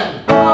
Oh,